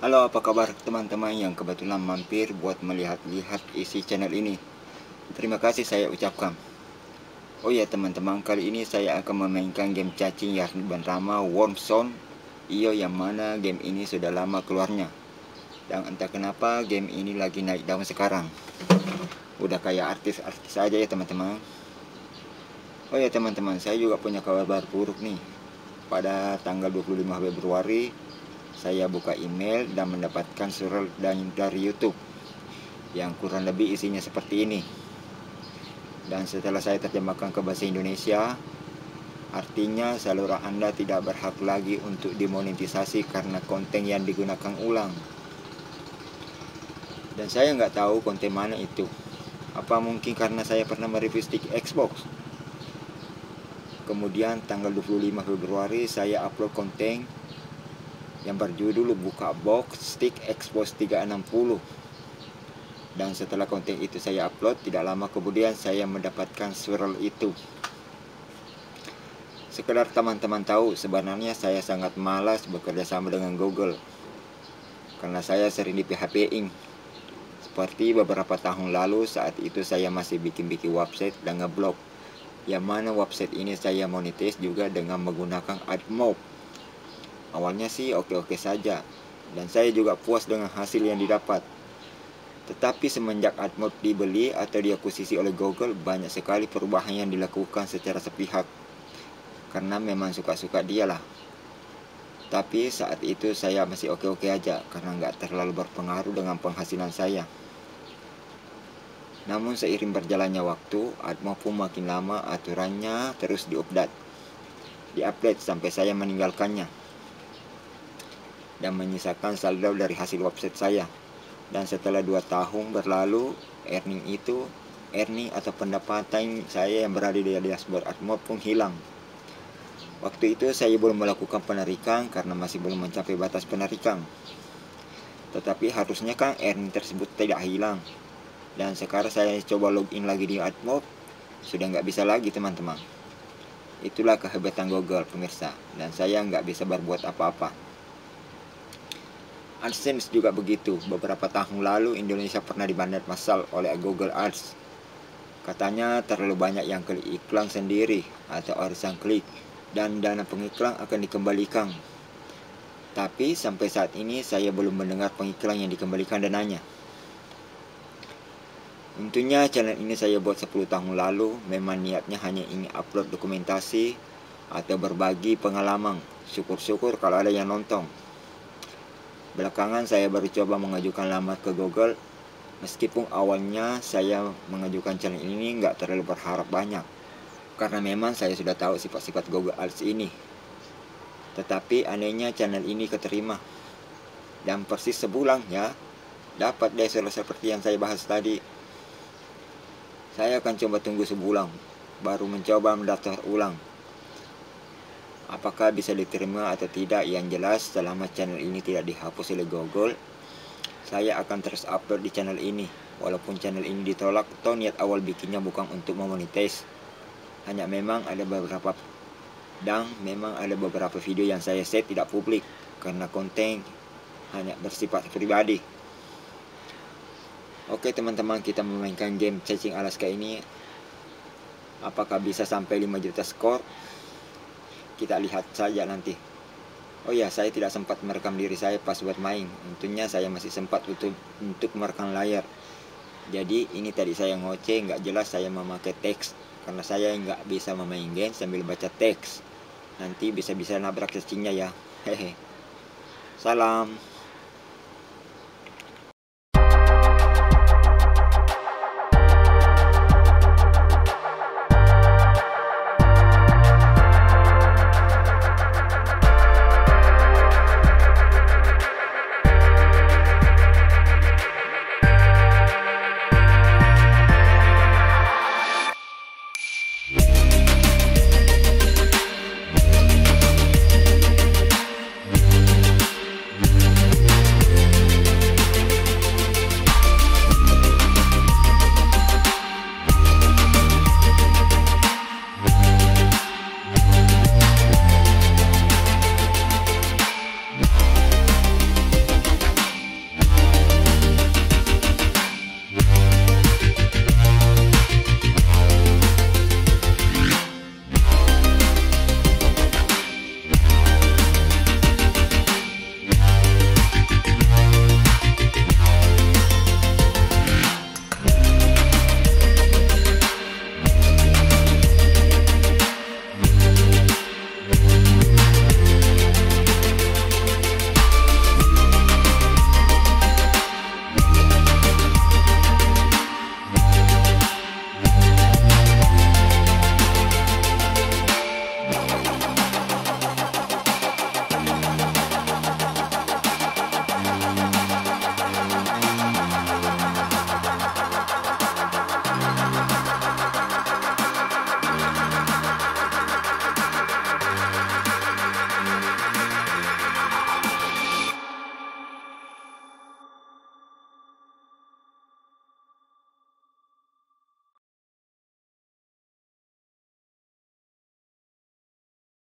Halo apa kabar teman-teman yang kebetulan mampir buat melihat-lihat isi channel ini? Terima kasih saya ucapkan. Oh ya teman-teman kali ini saya akan memainkan game cacing yang bernama Worm Zone. Iyo yang mana game ini sudah lama keluarnya. Dan entah kenapa game ini lagi naik daun sekarang. Udah kayak artis-artis aja ya teman-teman. Oh ya teman-teman saya juga punya kabar buruk nih. Pada tanggal 25 Februari saya buka email dan mendapatkan surat dari YouTube yang kurang lebih isinya seperti ini. Dan setelah saya terjemahkan ke bahasa Indonesia, artinya saluran Anda tidak berhak lagi untuk dimonetisasi karena konten yang digunakan ulang. Dan saya nggak tahu konten mana itu. Apa mungkin karena saya pernah mereview stick Xbox? Kemudian tanggal 25 Februari saya upload konten yang berjudul buka box stick Xbox 360 dan setelah konten itu saya upload tidak lama kemudian saya mendapatkan swirl itu. Sekedar teman-teman tahu sebenarnya saya sangat malas bekerja sama dengan Google. Karena saya sering di PHP-ing seperti beberapa tahun lalu saat itu saya masih bikin-bikin website dan ngeblog. Yang mana website ini saya monetis juga dengan menggunakan AdMob Awalnya sih oke-oke saja, dan saya juga puas dengan hasil yang didapat. Tetapi semenjak AdMob dibeli atau diakuisisi oleh Google, banyak sekali perubahan yang dilakukan secara sepihak. Karena memang suka-suka dia lah. Tapi saat itu saya masih oke-oke aja, karena nggak terlalu berpengaruh dengan penghasilan saya. Namun seiring berjalannya waktu, AdMob pun makin lama aturannya terus diupdate. Diupdate sampai saya meninggalkannya dan menyisakan saldo dari hasil website saya. Dan setelah dua tahun berlalu, earning itu, earning atau pendapatan saya yang berada di dashboard AdMob pun hilang. Waktu itu saya belum melakukan penarikan karena masih belum mencapai batas penarikan. Tetapi harusnya kan earning tersebut tidak hilang. Dan sekarang saya coba login lagi di AdMob, sudah nggak bisa lagi teman-teman. Itulah kehebatan Google pemirsa, dan saya nggak bisa berbuat apa-apa. AdSense juga begitu. Beberapa tahun lalu Indonesia pernah dibandar massal oleh Google Ads. Katanya terlalu banyak yang klik iklan sendiri atau arisan klik dan dana pengiklan akan dikembalikan. Tapi sampai saat ini saya belum mendengar pengiklan yang dikembalikan dananya. Tentunya channel ini saya buat 10 tahun lalu memang niatnya hanya ingin upload dokumentasi atau berbagi pengalaman. Syukur-syukur kalau ada yang nonton. Belakangan saya baru coba mengajukan lamar ke Google. Meskipun awalnya saya mengajukan channel ini nggak terlalu berharap banyak. Karena memang saya sudah tahu sifat-sifat Google Ads ini. Tetapi anehnya channel ini keterima. Dan persis sebulan ya Dapat deh seperti yang saya bahas tadi. Saya akan coba tunggu sebulan Baru mencoba mendaftar ulang Apakah bisa diterima atau tidak? Yang jelas selama channel ini tidak dihapus oleh Google Saya akan terus upload di channel ini. Walaupun channel ini ditolak Toh niat awal bikinnya bukan untuk memonetize. Hanya memang ada beberapa Dan memang ada beberapa video yang saya set tidak publik Karena konten hanya bersifat pribadi. Oke teman-teman kita memainkan game Cacing Alaska ini. Apakah bisa sampai 5 juta skor kita lihat saja nanti Oh ya, saya tidak sempat merekam diri saya pas buat main. Tentunya saya masih sempat untuk untuk merekam layar. Jadi ini tadi saya ngoceh, nggak jelas saya memakai teks karena saya nggak bisa memain game sambil baca teks. Nanti bisa-bisa nabrak cacingnya ya. Hehe. Salam.